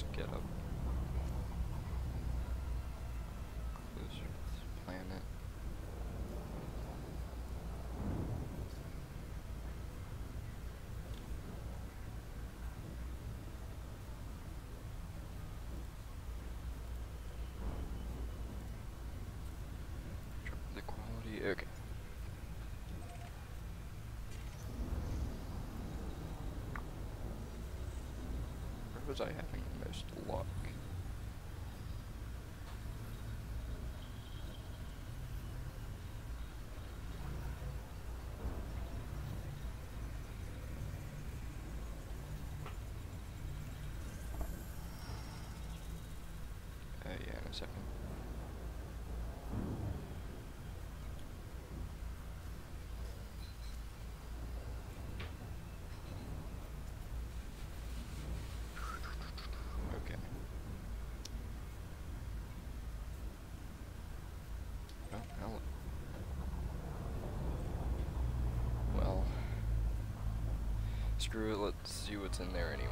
Let's get up closer to this planet. Drop the quality. Okay. Where was I having the most luck? Uh, yeah, in a second. Okay. Oh, hello. Well, screw it, let's see what's in there anyway.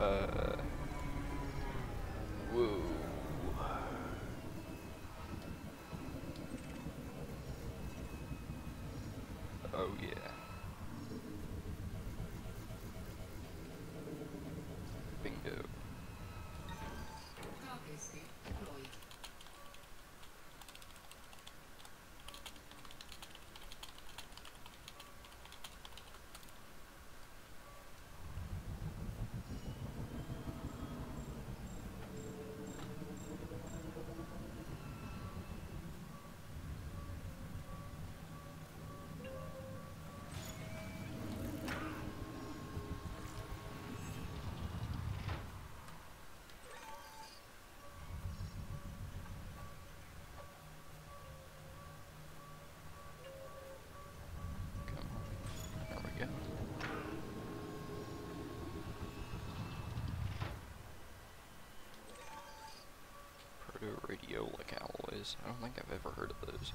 Uh. Whoa. Oh yeah. Proto-radiolic. I don't think I've ever heard of those.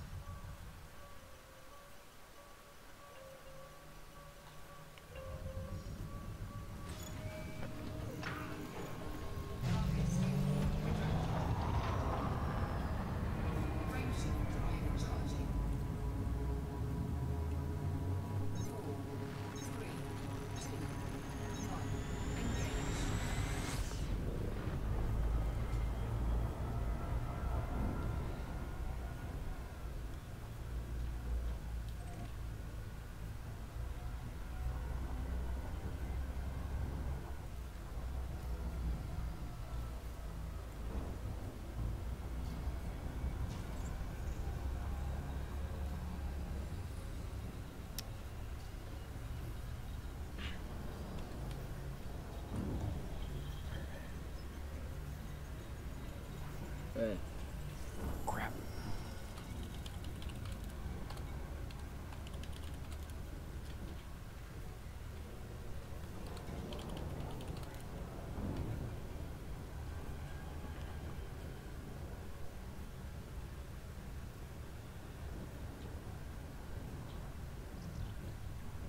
Crap.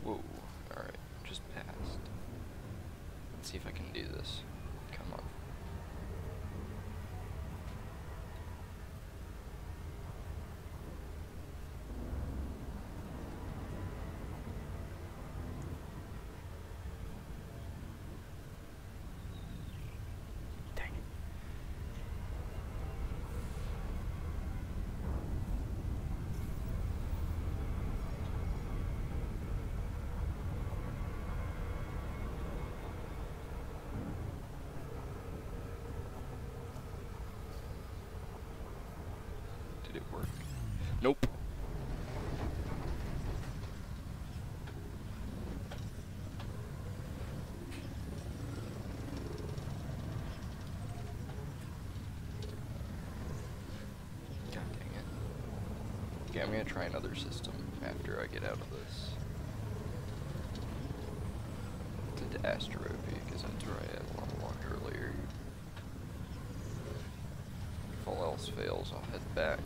Whoa. Alright, just passed. Let's see if I can do this. Come on. Dang it. Did it work? Nope. I'm gonna try another system after I get out of this. To Asterope, because that's where I had unlocked earlier. If all else fails, I'll head back.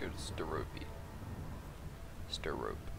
Let's go to Sterope. Sterope.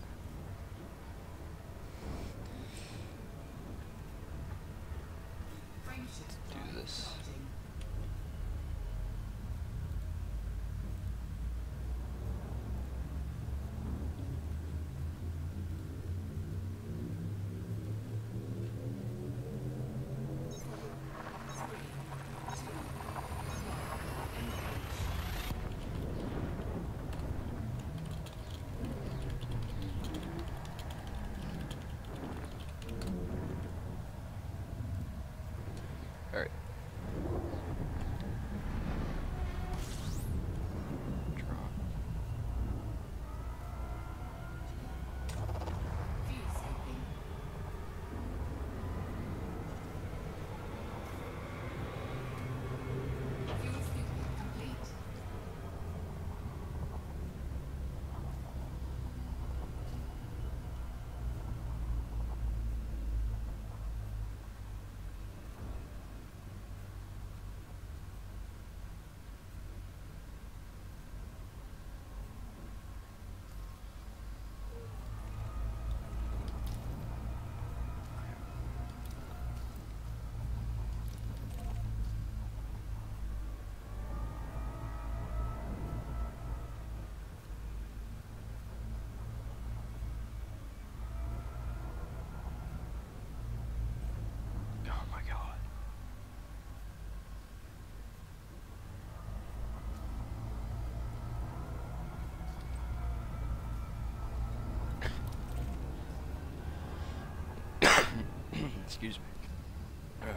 Excuse me.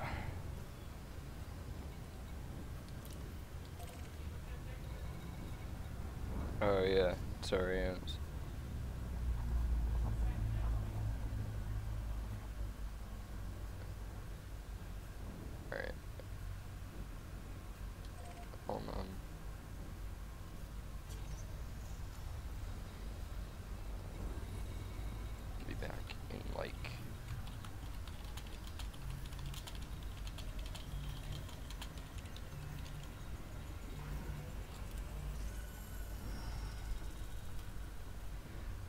Oh yeah, sorry. Alright. Hold on. Be back in like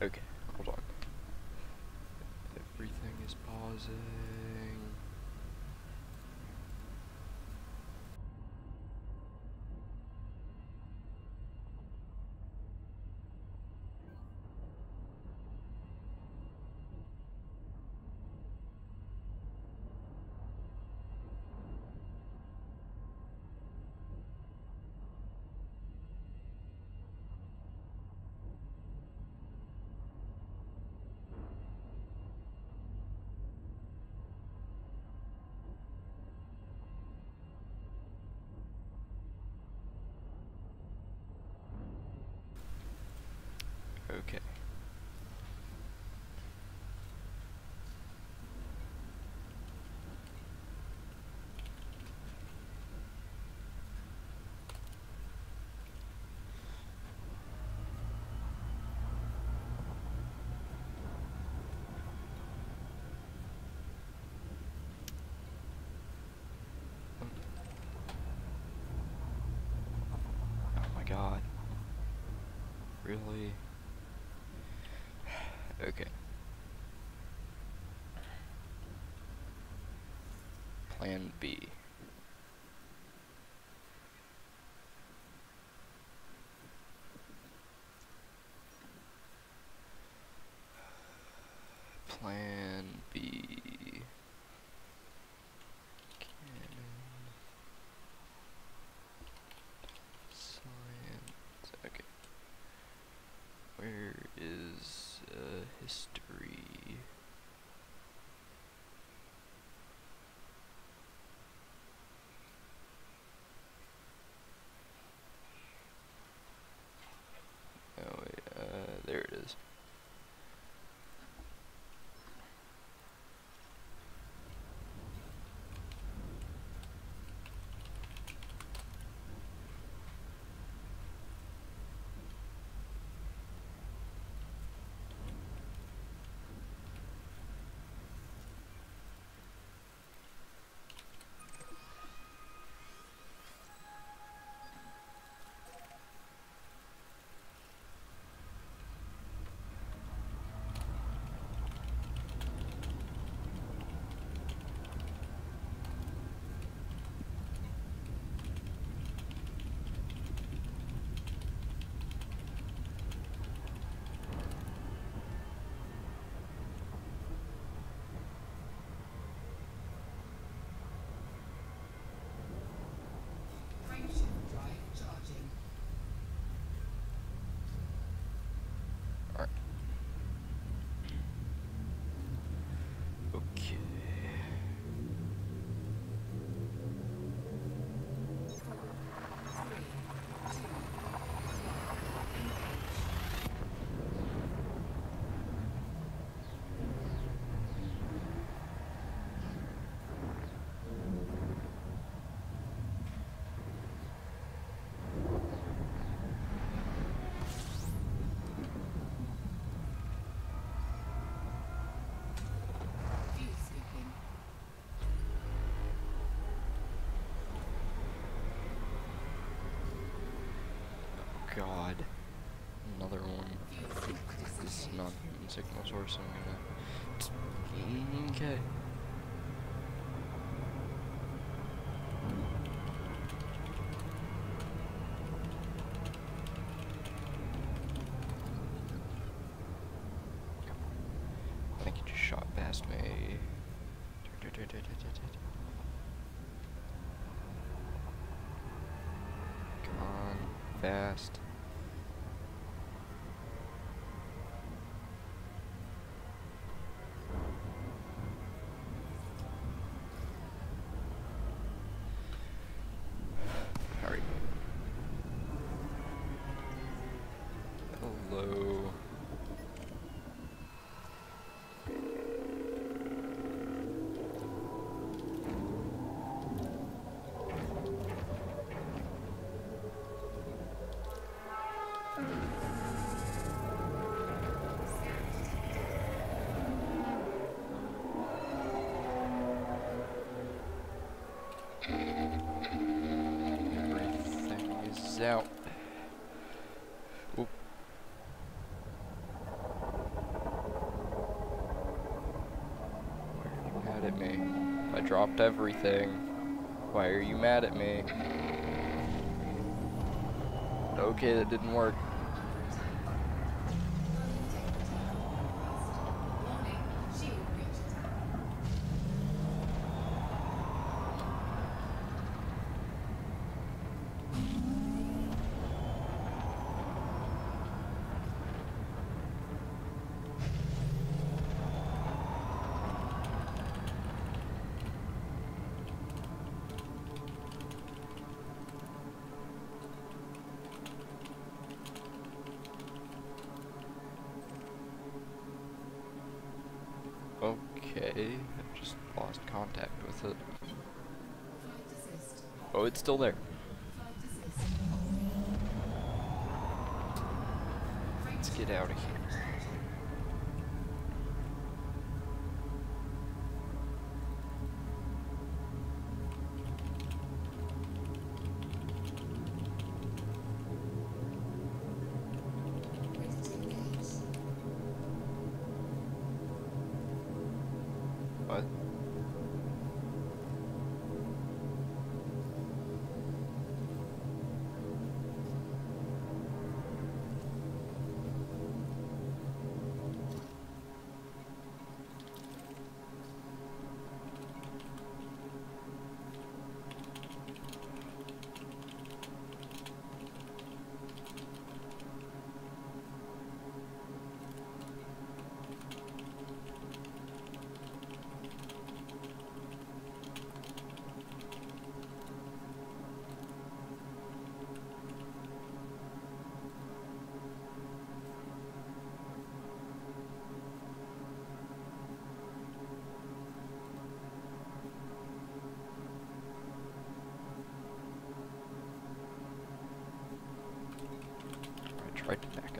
Okay, hold on. Everything is pausing. Really? Okay. Plan B. god. Another one. This is not signal source, so I'm gonna. Okay. I think he just shot past me. Come on, fast. Dropped everything. Why are you mad at me? Okay, that didn't work. I just lost contact with it. Oh, it's still there. Let's get out of here. Tried to back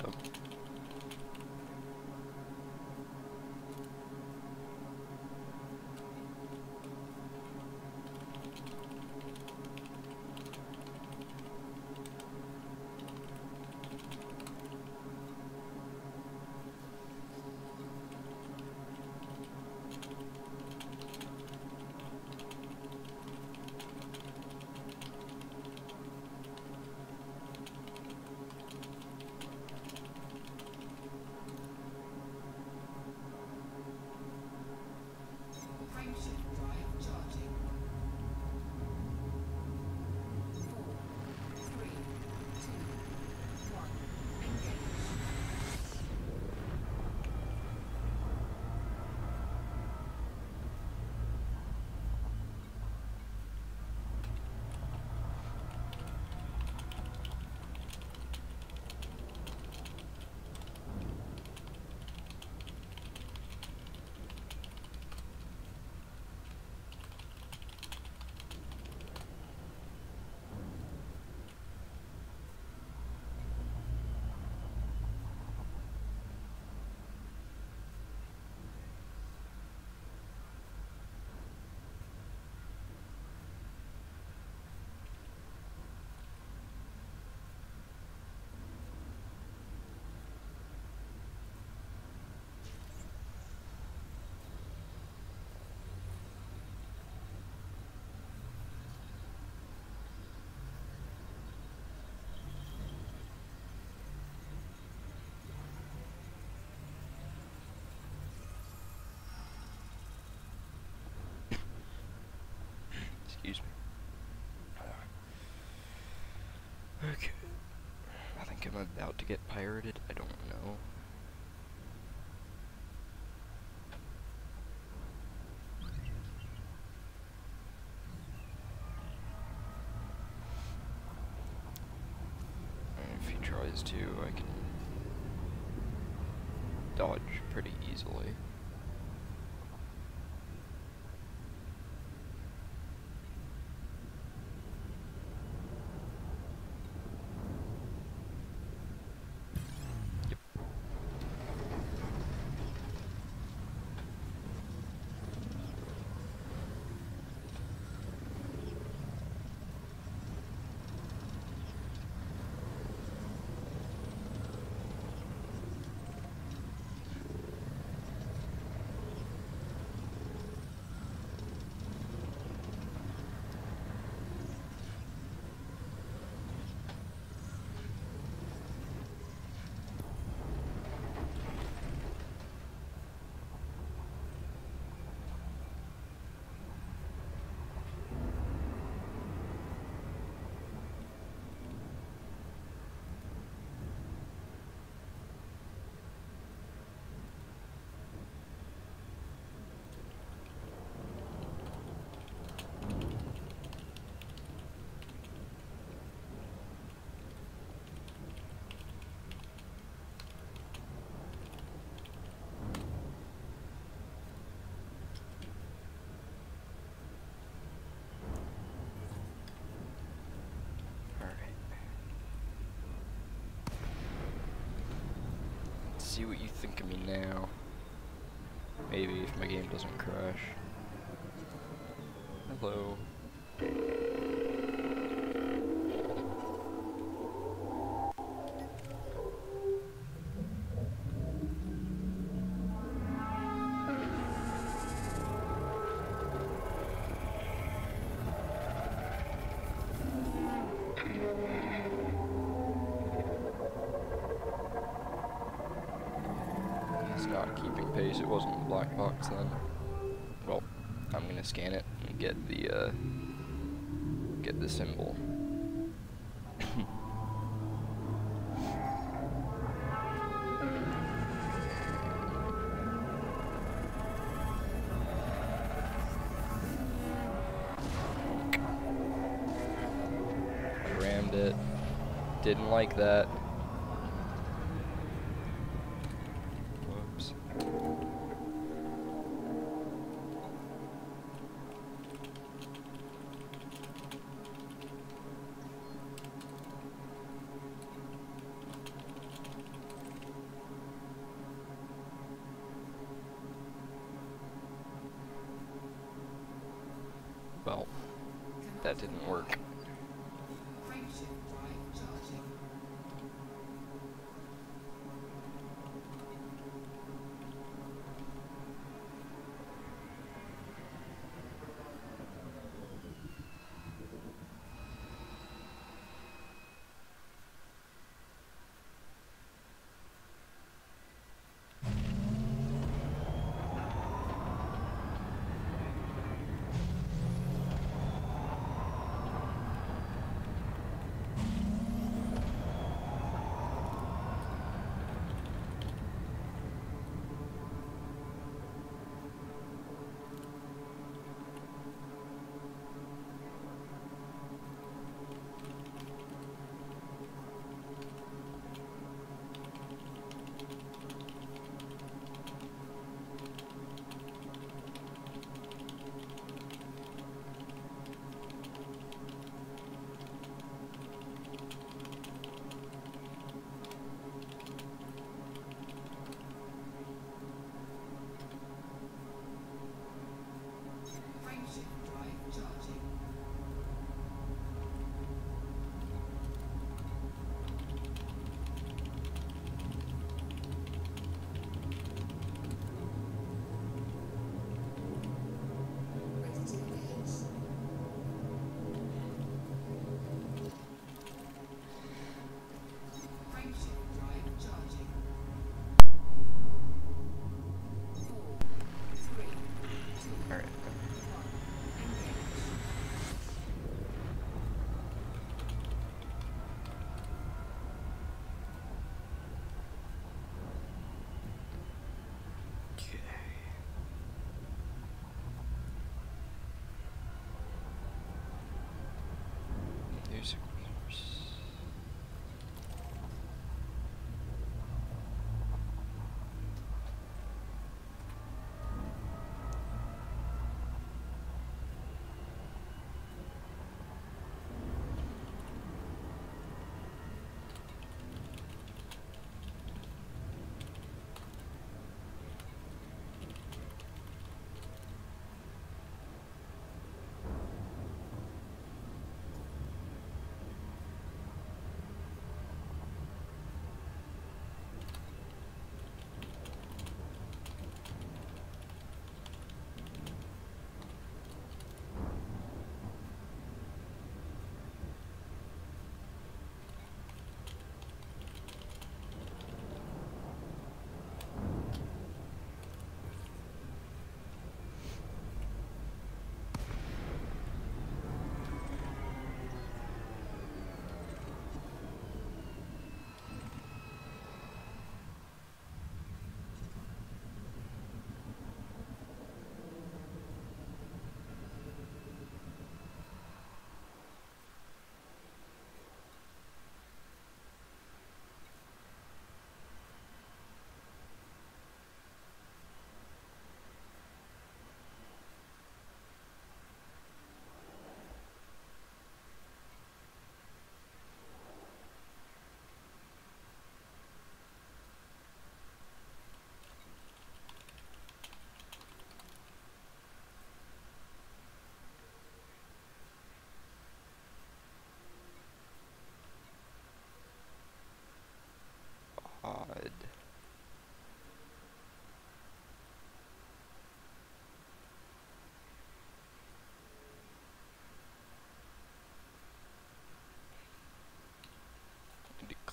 I think I'm about to get pirated. I don't know. If he tries to, I can dodge pretty easily. Yep. Alright. Let's see what you think of me now. Maybe if my game doesn't crash. Hello. Not keeping pace. It wasn't the black box then. Well, I'm gonna scan it and get the uh, get the symbol. I it. Didn't like that.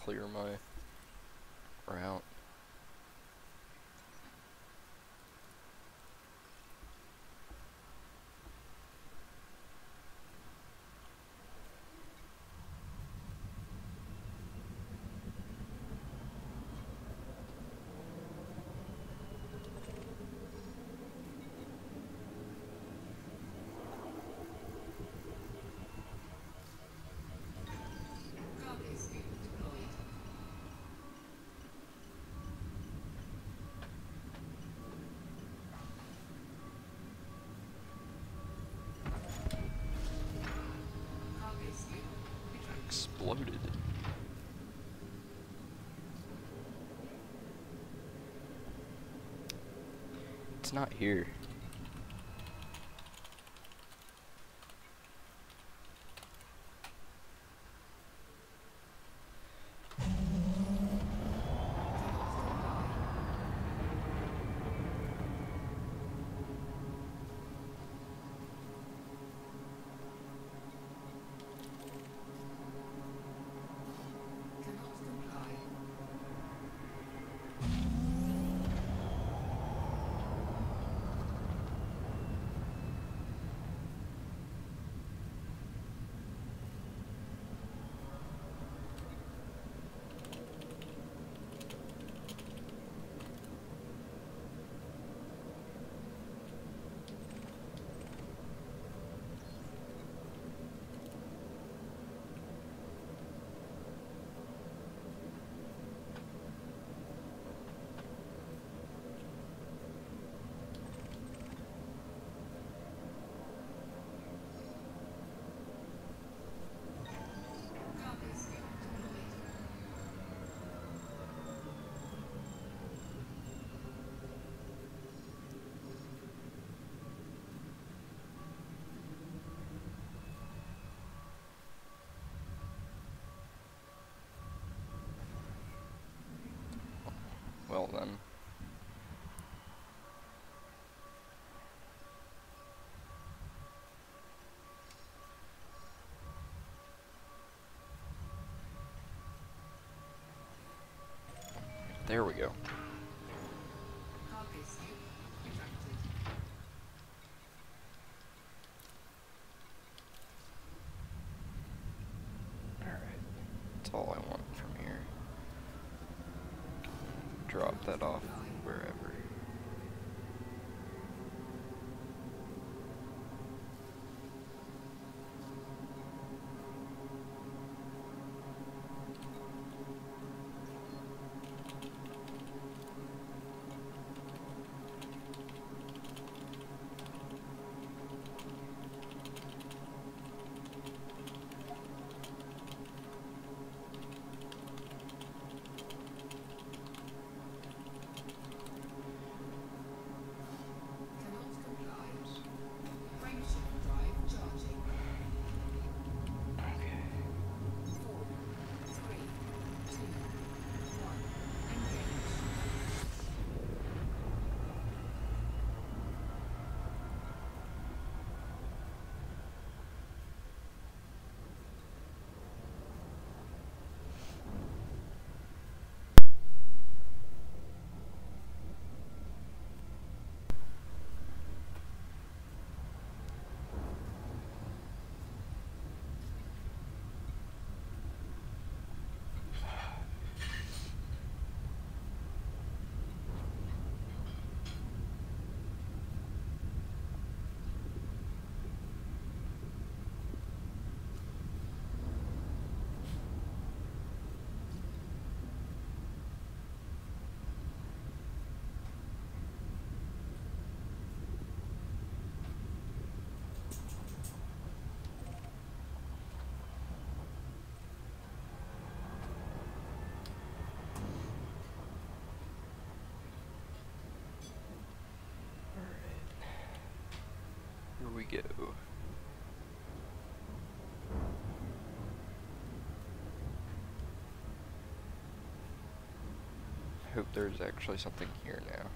Clear my route. Exploded. It's not here. Well then. There we go. We go. Hope there's actually something here now.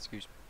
Excuse me.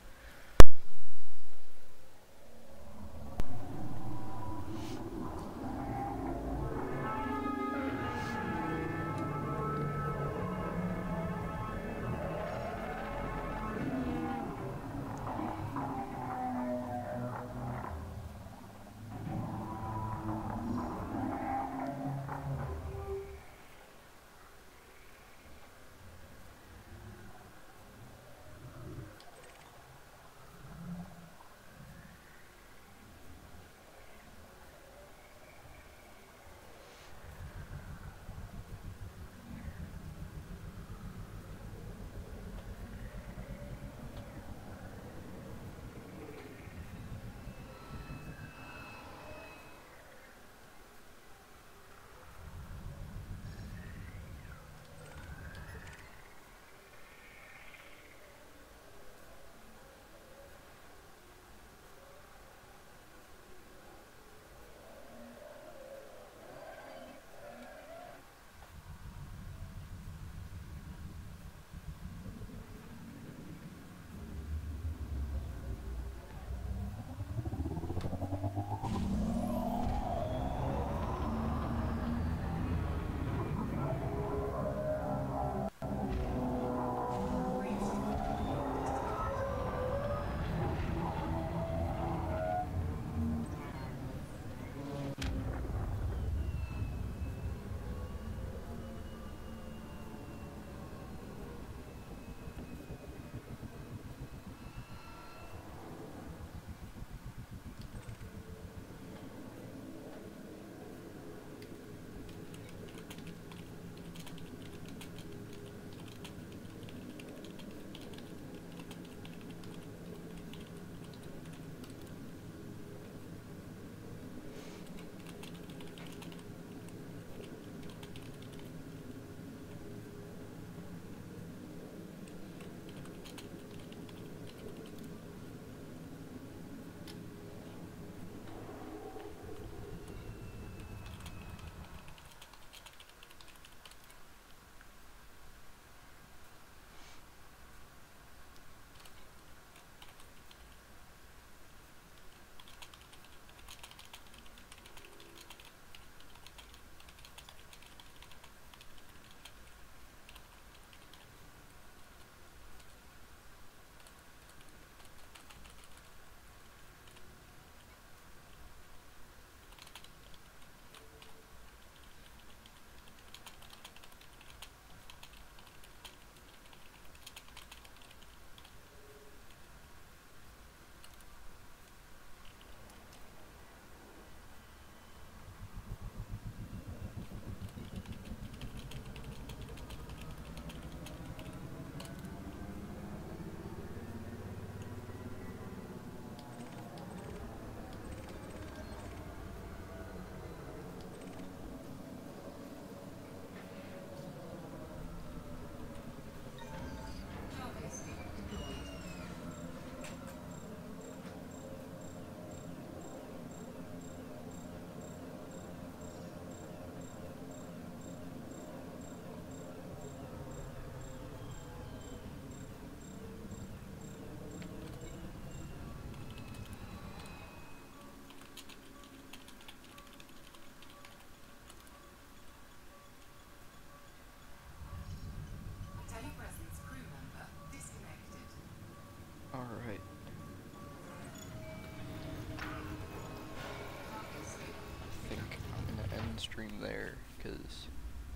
Stream there, because,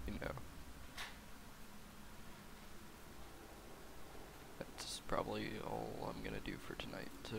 you know. That's probably all I'm gonna do for tonight, so